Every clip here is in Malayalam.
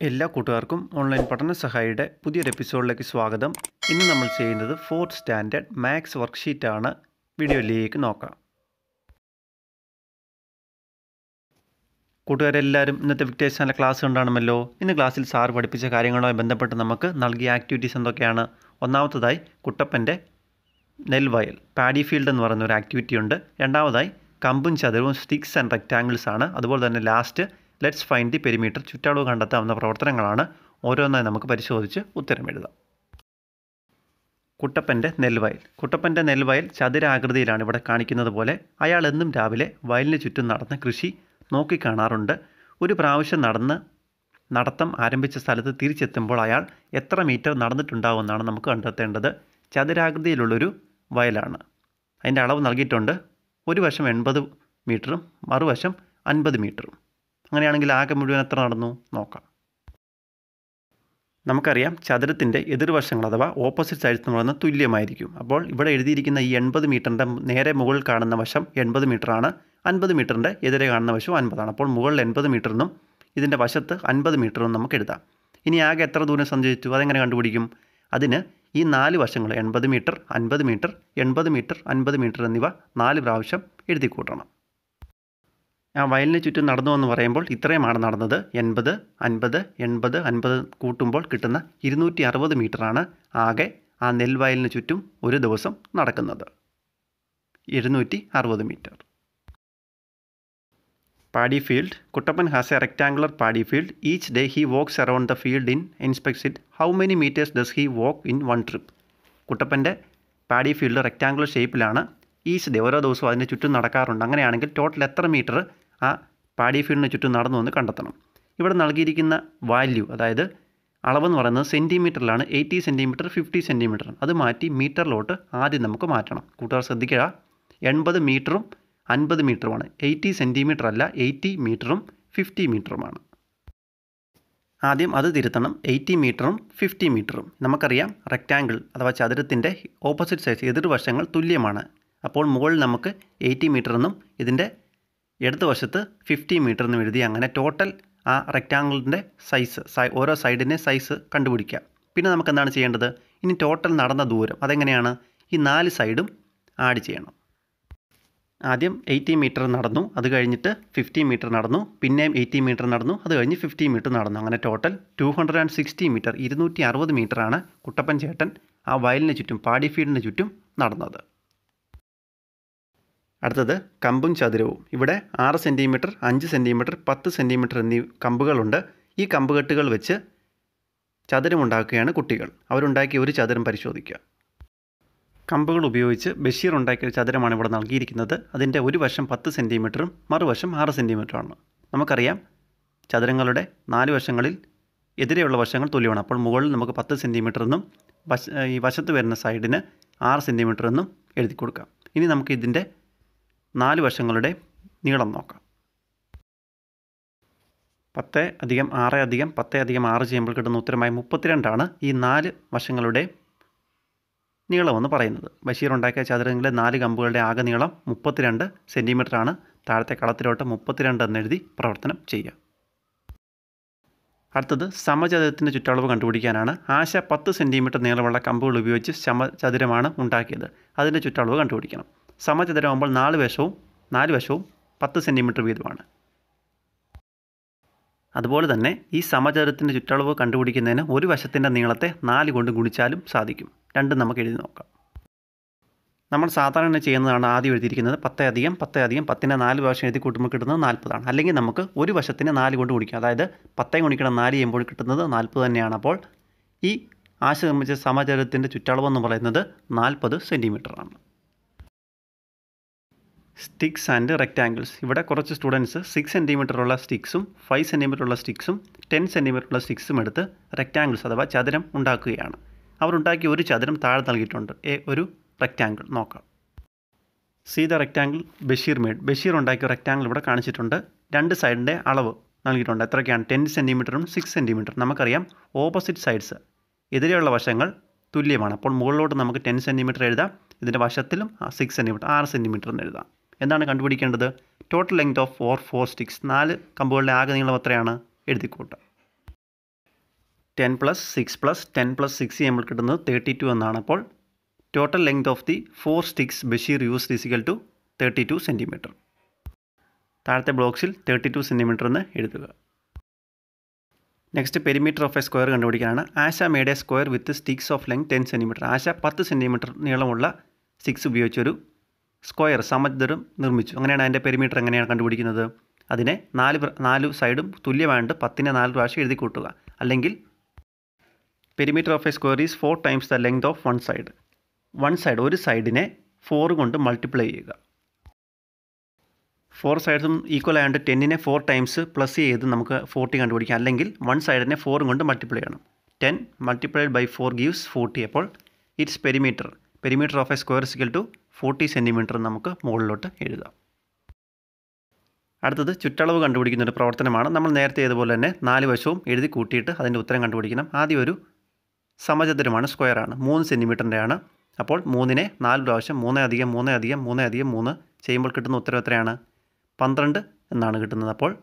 എല്ലാ കൂട്ടുകാർക്കും ഓൺലൈൻ പഠന സഹായിയുടെ പുതിയൊരു എപ്പിസോഡിലേക്ക് സ്വാഗതം. ഇന്ന് നമ്മൾ ചെയ്യുന്നത് ഫോർത്ത് സ്റ്റാൻഡേർഡ് മാത്സ് വർക്ക്ഷീറ്റാണ് വീഡിയോയിലേക്ക് നോക്കാം. കൂട്ടുകാരെല്ലാവരും ഇന്നത്തെ വിക്ടേഴ്സിന്റെ ക്ലാസ് ഉണ്ടാണമല്ലോ ഇന്ന് ക്ലാസ്സിൽ സാർ പഠിപ്പിച്ച കാര്യങ്ങളുമായി ബന്ധപ്പെട്ട് നമുക്ക് നൽകിയ ആക്ടിവിറ്റീസ് എന്തൊക്കെയാണ്? ഒന്നാമത്തതായി കുട്ടപ്പന്റെ നെൽവയൽ പാഡി ഫീൽഡ് എന്ന് പറയുന്ന ഒരു ആക്ടിവിറ്റി ഉണ്ട്. രണ്ടാമതായി കമ്പും ചതുരവും സ്റ്റിക്സ് ആൻഡ് റെക്റ്റാങ്കിൾസ് ആണ്. അതുപോലെ തന്നെ last let's find the perimeter ചുറ്റളവ് കണ്ടെത്താവുന്ന പ്രവർത്തനങ്ങളാണ് ഓരോന്നായി നമുക്ക് പരിശോധിച്ച് ഉത്തരം എഴുതാം കുട്ടപ്പന്റെ നെൽവയൽ. കുട്ടപ്പന്റെ നെൽവയൽ ചതുരാകൃതിയിലാണ് ഇവിടെ കാണിക്കുന്നത് പോലെ അയാൾ എന്നും രാവിലെ വയലിന് ചുറ്റും നടന്ന് കൃഷി നോക്കിക്കാണാറുണ്ട് ഒരു പ്രാവശ്യം നടന്ന് നടത്തം ആരംഭിച്ച സ്ഥലത്ത് തിരിച്ചെത്തുമ്പോൾ അയാൾ എത്ര മീറ്റർ നടന്നിട്ടുണ്ടാവുമെന്നാണ് നമുക്ക് കണ്ടെത്തേണ്ടത്. ചതുരാകൃതിയിലുള്ളൊരു വയലാണ്. അതിന്റെ അളവ് നൽകിയിട്ടുണ്ട് ഒരു വശം എൺപത് മീറ്ററും മറുവശം അൻപത് മീറ്ററും. അങ്ങനെയാണെങ്കിൽ ആകെ മുഴുവൻ എത്ര നടന്നു? നോക്കാം. നമുക്കറിയാം ചതുരത്തിന്റെ എതിർവശങ്ങൾ അഥവാ ഓപ്പോസിറ്റ് സൈഡ്സ് എന്ന് പറയുന്നത് തുല്യമായിരിക്കും. അപ്പോൾ ഇവിടെ എഴുതിയിരിക്കുന്ന ഈ എൺപത് മീറ്ററിന്റെ നേരെ മുകളിൽ കാണുന്ന വശം എൺപത് മീറ്ററാണ്. അൻപത് മീറ്ററിന്റെ എതിരെ കാണുന്ന വശം അൻപതാണ്. അപ്പോൾ മുകളിൽ എൺപത് മീറ്ററിനും ഇതിന്റെ വശത്ത് അൻപത് മീറ്ററും നമുക്ക് എഴുതാം. ഇനി ആകെ എത്ര ദൂരം സഞ്ചരിച്ചു? അതെങ്ങനെ കണ്ടുപിടിക്കും? അതിന് ഈ നാല് വശങ്ങൾ എൺപത് മീറ്റർ അൻപത് മീറ്റർ എൺപത് മീറ്റർ അൻപത് മീറ്റർ എന്നിവ നാല് പ്രാവശ്യം എഴുതി കൂട്ടണം ആ വയലിന് ചുറ്റും നടന്നു എന്ന് പറയുമ്പോൾ ഇത്രയുമാണ് നടന്നത്. എൺപത് അൻപത് എൺപത് അൻപത് കൂട്ടുമ്പോൾ കിട്ടുന്ന ഇരുന്നൂറ്റി അറുപത് മീറ്ററാണ് ആകെ ആ നെൽവയലിന് ചുറ്റും ഒരു ദിവസം നടക്കുന്നത്. ഇരുന്നൂറ്റി അറുപത് metre. Paddy field Kuttappan has a rectangular paddy field. Each day he walks around the field in inspects it. How many metres does he walk in one trip? കുട്ടപ്പന്റെ paddy field rectangular ഷേപ്പിലാണ് ഈച്ച് ഡേ ഓരോ ദിവസവും അതിന് ചുറ്റും നടക്കാറുണ്ട്. അങ്ങനെയാണെങ്കിൽ ടോട്ടൽ എത്ര മീറ്റർ ആ പാഡി ഫീൽഡിന് ചുറ്റും നടന്നു വന്ന് കണ്ടെത്തണം. ഇവിടെ നൽകിയിരിക്കുന്ന വാല്യൂ അതായത് അളവെന്ന് പറയുന്നത് സെന്റിമീറ്ററിലാണ് എയ്റ്റി സെന്റിമീറ്റർ ഫിഫ്റ്റി സെന്റിമീറ്റർ അത് മാറ്റി മീറ്ററിലോട്ട് ആദ്യം നമുക്ക് മാറ്റണം. കൂട്ടുകാർ ശ്രദ്ധിക്കുക എൺപത് മീറ്ററും അൻപത് മീറ്ററുമാണ്. എയ്റ്റി സെന്റിമീറ്റർ അല്ല എയ്റ്റി മീറ്ററും ഫിഫ്റ്റി മീറ്ററുമാണ്. ആദ്യം അത് തിരുത്തണം. എയ്റ്റി മീറ്ററും ഫിഫ്റ്റി മീറ്ററും. നമുക്കറിയാം റെക്റ്റാങ്കിൾ അഥവാ ചതുരത്തിന്റെ ഓപ്പോസിറ്റ് സൈസ് എതിർവശങ്ങൾ തുല്യമാണ്. അപ്പോൾ മുകളിൽ നമുക്ക് എയ്റ്റി മീറ്റർ എന്നും ഇതിന്റെ ഇടത് വശത്ത് ഫിഫ്റ്റി മീറ്റർ എന്ന് എഴുതി അങ്ങനെ ടോട്ടൽ ആ റെക്റ്റാങ്കിളിന്റെ സൈസ് ഓരോ സൈഡിന്റെ സൈസ് കണ്ടുപിടിക്കുക പിന്നെ നമുക്ക് എന്താണ് ചെയ്യേണ്ടത്? ഇനി ടോട്ടൽ നടന്ന ദൂരം അതെങ്ങനെയാണ്? ഈ നാല് സൈഡും ആഡ് ചെയ്യണം. ആദ്യം എയ്റ്റി മീറ്റർ നടന്നു അത് കഴിഞ്ഞിട്ട് ഫിഫ്റ്റി മീറ്റർ നടന്നു പിന്നെയും എയ്റ്റി മീറ്റർ നടന്നു അത് കഴിഞ്ഞ് ഫിഫ്റ്റി മീറ്റർ നടന്നു. അങ്ങനെ total two hundred and sixty metre ഇരുന്നൂറ്റി അറുപത് മീറ്ററാണ് കുട്ടപ്പൻ ചേട്ടൻ ആ വയലിന് ചുറ്റും പാടി ഫീൽഡിന് ചുറ്റും നടന്നത്. അടുത്തത് കമ്പും ചതുരവും. ഇവിടെ ആറ് സെന്റിമീറ്റർ അഞ്ച് സെന്റിമീറ്റർ പത്ത് സെന്റിമീറ്റർ എന്നീ കമ്പുകളുണ്ട്. ഈ കമ്പുകെട്ടുകൾ വെച്ച് ചതുരമുണ്ടാക്കുകയാണ് കുട്ടികൾ. അവരുണ്ടാക്കിയ ഒരു ചതുരം പരിശോധിക്കുക. കമ്പുകൾ ഉപയോഗിച്ച് ബഷീർ ഉണ്ടാക്കിയ ചതുരമാണ് ഇവിടെ നൽകിയിരിക്കുന്നത്. അതിന്റെ ഒരു വശം പത്ത് സെന്റിമീറ്ററും മറുവശം ആറ് സെന്റിമീറ്ററുമാണ് നമുക്കറിയാം ചതുരങ്ങളുടെ നാല് വശങ്ങളിൽ എതിരെയുള്ള വശങ്ങൾ തുല്യമാണ്. അപ്പോൾ മുകളിൽ നമുക്ക് പത്ത് സെന്റിമീറ്റർ എന്നും വശ ഈ വശത്ത് വരുന്ന സൈഡിന് ആറ് സെന്റിമീറ്റർ എന്നും എഴുതി കൊടുക്കാം. ഇനി നമുക്ക് ഇതിന്റെ നാല് വശങ്ങളുടെ നീളം നോക്കാം. പത്ത് അധികം ആറ് അധികം പത്ത് അധികം ആറ് ചെയ്യുമ്പോൾ കിട്ടുന്ന ഉത്തരമായി മുപ്പത്തിരണ്ടാണ് ഈ നാല് വശങ്ങളുടെ നീളമെന്ന് പറയുന്നത്. ബഷീർ ഉണ്ടാക്കിയ ചതുരങ്ങളിലെ നാല് കമ്പുകളുടെ ആകെ നീളം മുപ്പത്തിരണ്ട് സെന്റിമീറ്ററാണ് താഴത്തെ കളത്തിലോട്ട് മുപ്പത്തിരണ്ട് എന്നെഴുതി പ്രവർത്തനം ചെയ്യുക. അടുത്തത് സമചതുരത്തിന്റെ ചുറ്റളവ് കണ്ടുപിടിക്കാനാണ്. ആശ പത്ത് സെന്റിമീറ്റർ നീളമുള്ള കമ്പുകൾ ഉപയോഗിച്ച് സമചതുരമാണ് ഉണ്ടാക്കിയത്. അതിന്റെ ചുറ്റളവ് കണ്ടുപിടിക്കണം. സമചതുരമാകുമ്പോൾ നാല് വശവും നാല് വശവും പത്ത് സെന്റിമീറ്റർ വീതമാണ്. അതുപോലെ തന്നെ ഈ സമചതുരത്തിന്റെ ചുറ്റളവ് കണ്ടുപിടിക്കുന്നതിന് ഒരു വശത്തിന്റെ നീളത്തെ നാല് കൊണ്ട് ഗുണിച്ചാലും സാധിക്കും. രണ്ടും നമുക്ക് എഴുതി നോക്കാം. നമ്മൾ സാധാരണ ചെയ്യുന്നതാണ് ആദ്യം എഴുതിയിരിക്കുന്നത് പത്ത് അധികം പത്ത് അധികം പത്തിനെ നാല് വശം എഴുതി കൂട്ടുമ്പോൾ കിട്ടുന്നത് നാൽപ്പതാണ് അല്ലെങ്കിൽ നമുക്ക് ഒരു വശത്തിന് നാല് കൊണ്ട് ഗുണിക്കാം. അതായത് പത്തേ ഗുണിക്കണം നാല് ചെയ്യുമ്പോൾ കിട്ടുന്നത് നാൽപ്പത് തന്നെയാണ്. അപ്പോൾ ഈ ആശ നിർമ്മിച്ച സമചരത്തിന്റെ ചുറ്റളവെന്ന് പറയുന്നത് നാൽപ്പത് സെന്റിമീറ്ററാണ് സ്റ്റിക്സ് ആൻഡ് റെക്റ്റാങ്കിൾസ് ഇവിടെ കുറച്ച് സ്റ്റുഡൻസ് സിക്സ് സെന്റിമീറ്റർ ഉള്ള സ്റ്റിക്സും ഫൈവ് സെന്റിമീറ്റർ ഉള്ള സ്റ്റിക്സും ടെൻ സെന്റിമീറ്റർ ഉള്ള സ്റ്റിക്സും എടുത്ത് റെക്റ്റാങ്കിൾസ് അഥവാ ചതുരം ഉണ്ടാക്കുകയാണ്. അവർ ഉണ്ടാക്കിയ ഒരു ചതുരം താഴെ നൽകിയിട്ടുണ്ട്. എ ഒരു റെക്റ്റാങ്കിൾ നോക്കാം. See the rectangle Basheer made Basheer ഉണ്ടാക്കിയ റെക്റ്റാങ്കിൾ ഇവിടെ കാണിച്ചിട്ടുണ്ട്. രണ്ട് സൈഡിന്റെ അളവ് നൽകിയിട്ടുണ്ട്. എത്രയൊക്കെയാണ്? ടെൻ സെന്റിമീറ്ററും സിക്സ് സെന്റിമീറ്ററും നമുക്കറിയാം ഓപ്പോസിറ്റ് സൈഡ്സ് എതിരെയുള്ള വശങ്ങൾ തുല്യമാണ്. അപ്പോൾ മുകളിലോട്ട് നമുക്ക് ടെൻ സെന്റിമീറ്റർ എഴുതാം. ഇതിന്റെ വശത്തിലും സിക്സ് സെന്റിമീറ്റർ ആറ് സെന്റിമീറ്റർ എന്ന് എഴുതാം. എന്താണ് കണ്ടുപിടിക്കേണ്ടത്? Total length of four four sticks നാല് കമ്പുകളുടെ ആകെ നീളം എത്രയാണ്? എഴുതിക്കൂട്ടുക ten plus six plus ten plus six നമ്മൾ കിട്ടുന്നത് തേർട്ടി ടു എന്നാണ്. അപ്പോൾ total length of the four sticks Basheer use is equal to thirty two centimetre താഴത്തെ ബ്ലോക്സിൽ തേർട്ടി ടു സെന്റിമീറ്റർ എന്ന് എഴുതുക. Next perimeter of a square കണ്ടുപിടിക്കാനാണ്. Asha made a square with sticks of length ten centimetre Asha പത്ത് സെന്റിമീറ്റർ നീളമുള്ള സ്റ്റിക്സ് ഉപയോഗിച്ചൊരു സ്ക്വയർ സമചതുരം നിർമ്മിച്ചു. അങ്ങനെയാണ് അതിന്റെ പെരിമീറ്റർ എങ്ങനെയാണ് കണ്ടുപിടിക്കുന്നത്? അതിനെ നാല് നാല് സൈഡും തുല്യമായിട്ട് പത്തിനെ നാല് പ്രാവശ്യം എഴുതി കൂട്ടുക. അല്ലെങ്കിൽ perimeter of a square is four times the length of one side one side ഒരു സൈഡിനെ ഫോർ കൊണ്ട് മൾട്ടിപ്ലൈ ചെയ്യുക. ഫോർ സൈഡ്സും ഈക്വൽ ആയതുകൊണ്ട് ടെന്നിനെ ഫോർ ടൈംസ് പ്ലസ് ചെയ്ത് നമുക്ക് ഫോർട്ടി കണ്ടുപിടിക്കാം. അല്ലെങ്കിൽ വൺ സൈഡിനെ ഫോർ കൊണ്ട് മൾട്ടിപ്ലൈ ചെയ്യണം. Ten multiplied by four gives forty അപ്പോൾ it's perimeter perimeter of a square is equal to forty centimetre നമുക്ക് മുകളിലോട്ട് എഴുതാം. അടുത്തത് ചുറ്റളവ് കണ്ടുപിടിക്കുന്ന ഒരു പ്രവർത്തനമാണ്. നമ്മൾ നേരത്തെ ചെയ്തപോലെ തന്നെ നാല് വശവും എഴുതി കൂട്ടിയിട്ട് അതിന്റെ ഉത്തരം കണ്ടുപിടിക്കണം. ആദ്യം ഒരു സമചതുരമാണ് സ്ക്വയറാണ് മൂന്ന് സെന്റിമീറ്ററിന്റെയാണ് അപ്പോൾ മൂന്നിനെ നാല് പ്രാവശ്യം മൂന്ന് അധികം മൂന്ന് അധികം മൂന്ന് അധികം മൂന്ന് ചെയ്യുമ്പോൾ കിട്ടുന്ന ഉത്തരം എത്രയാണ്? പന്ത്രണ്ട് എന്നാണ് കിട്ടുന്നത്. അപ്പോൾ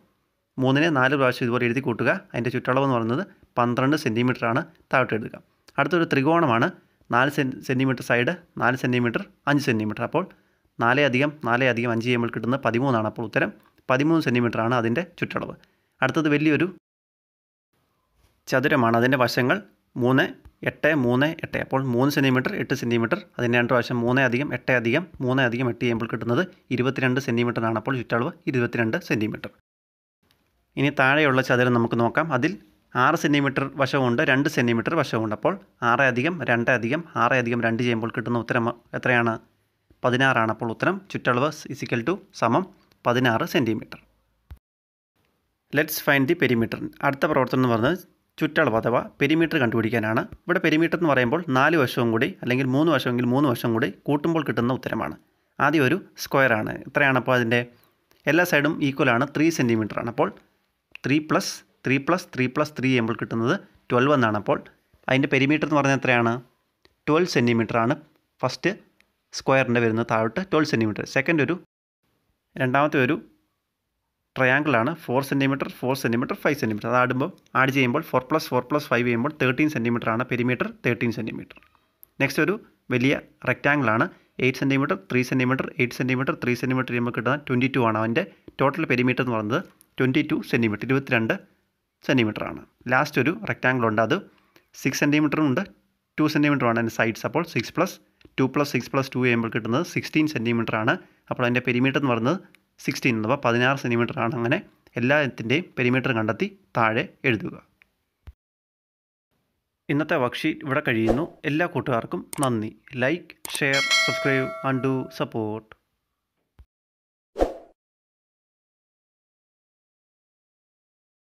മൂന്നിനെ നാല് പ്രാവശ്യം ഇതുപോലെ എഴുതി കൂട്ടുക. അതിന്റെ ചുറ്റളവ് എന്ന് പറയുന്നത് പന്ത്രണ്ട് സെന്റിമീറ്ററാണ് താഴോട്ട് എഴുതുക. അടുത്തൊരു ത്രികോണമാണ്. നാല് സെൻ സെന്റിമീറ്റർ സൈഡ് നാല് സെന്റിമീറ്റർ അഞ്ച് സെന്റിമീറ്റർ അപ്പോൾ നാല് അധികം നാല് അധികം അഞ്ച് ചെയ്യുമ്പോൾ കിട്ടുന്നത് പതിമൂന്നാണ് അപ്പോൾ ഉത്തരം പതിമൂന്ന് സെന്റിമീറ്ററാണ് അതിന്റെ ചുറ്റളവ്. അടുത്തത് വലിയൊരു ചതുരമാണ് അതിന്റെ വശങ്ങൾ മൂന്ന് എട്ട് മൂന്ന് എട്ട്. അപ്പോൾ മൂന്ന് സെന്റിമീറ്റർ എട്ട് സെന്റിമീറ്റർ അതിന്റെ രണ്ട് വശം മൂന്ന് അധികം എട്ട് അധികം മൂന്ന് അധികം എട്ട് ചെയ്യുമ്പോൾ കിട്ടുന്നത് ഇരുപത്തിരണ്ട് സെന്റിമീറ്ററാണ് അപ്പോൾ ചുറ്റളവ് ഇരുപത്തിരണ്ട് സെന്റിമീറ്റർ ഇനി താഴെയുള്ള ചതുരം നമുക്ക് നോക്കാം. അതിൽ ആറ് സെന്റിമീറ്റർ വശമുണ്ട് രണ്ട് സെന്റിമീറ്റർ വശമുണ്ട് അപ്പോൾ ആറ് അധികം രണ്ട് അധികം ആറ് അധികം രണ്ട് ചെയ്യുമ്പോൾ കിട്ടുന്ന ഉത്തരം എത്രയാണ്? പതിനാറാണ്. അപ്പോൾ ഉത്തരം ചുറ്റളവ് ഇസിക്കൽ ടു സമം പതിനാറ് centimetre let's find the perimeter അടുത്ത പ്രവർത്തനം എന്ന് പറയുന്നത് ചുറ്റളവ് അഥവാ പെരിമീറ്റർ കണ്ടുപിടിക്കാനാണ്. ഇവിടെ പെരിമീറ്റർ എന്ന് പറയുമ്പോൾ നാല് വശവും കൂടി അല്ലെങ്കിൽ മൂന്ന് വശമെങ്കിൽ മൂന്ന് വശം കൂടി കൂട്ടുമ്പോൾ കിട്ടുന്ന ഉത്തരമാണ്. ആദ്യം ഒരു സ്ക്വയറാണ് എത്രയാണ് അപ്പോൾ അതിന്റെ? എല്ലാ സൈഡും ഈക്വൽ ആണ്. ത്രീ സെന്റിമീറ്റർ ആണ്. അപ്പോൾ three plus three plus three plus three ചെയ്യുമ്പോൾ കിട്ടുന്നത് ട്വൽവ് എന്നാണ് അപ്പോൾ അതിന്റെ പെരിമീറ്റർ എന്ന് പറഞ്ഞാൽ എത്രയാണ്? ട്വൽവ് സെന്റിമീറ്റർ ആണ്. ഫസ്റ്റ് സ്ക്വയറിന്റെ വരുന്നത് താഴോട്ട് ട്വൽവ് സെന്റിമീറ്റർ സെക്കൻഡ് ഒരു രണ്ടാമത്തെ ഒരു ട്രയാങ്കിളാണ് four centimetre four centimetre five centimetre അത് ആടുമ്പോൾ ആഡ് ചെയ്യുമ്പോൾ four plus four plus five ചെയ്യുമ്പോൾ തേർട്ടീൻ സെന്റിമീറ്റർ ആണ്. പെരിമീറ്റർ തേർട്ടീൻ സെന്റിമീറ്റർ നെക്സ്റ്റ് ഒരു വലിയ റെക്റ്റാങ്കിളാണ് eight centimetre three centimetre eight centimetre three centimetre ചെയ്യുമ്പോൾ കിട്ടുന്ന ട്വന്റി ടു ആണ്. അതിന്റെ ടോട്ടൽ പെരിമീറ്റർ എന്ന് പറയുന്നത് ട്വന്റി ടു സെന്റിമീറ്റർ ഇരുപത്തിരണ്ട് ആണ് ലാസ്റ്റ് ഒരു റെക്റ്റാങ്കിൾ ഉണ്ട്. അത് സിക്സ് സെന്റിമീറ്ററും ഉണ്ട്. ടു സെന്റിമീറ്റർ ആണ് അതിന്റെ സൈഡ്സ് അപ്പോൾ six plus two plus six plus two ചെയ്യുമ്പോൾ കിട്ടുന്നത് സിക്സ്റ്റീൻ ആണ്. അപ്പോൾ അതിന്റെ പെരിമീറ്റർ എന്ന് പറയുന്നത് സിക്സ്റ്റീൻ അഥവാ പതിനാറ് ആണ്. അങ്ങനെ എല്ലാത്തിന്റെയും പെരിമീറ്റർ കണ്ടെത്തി താഴെ എഴുതുക. ഇന്നത്തെ വർക്ക്ഷീറ്റ് ഇവിടെ കഴിയുന്നു. എല്ലാ കൂട്ടുകാർക്കും നന്ദി. Like share subscribe and do support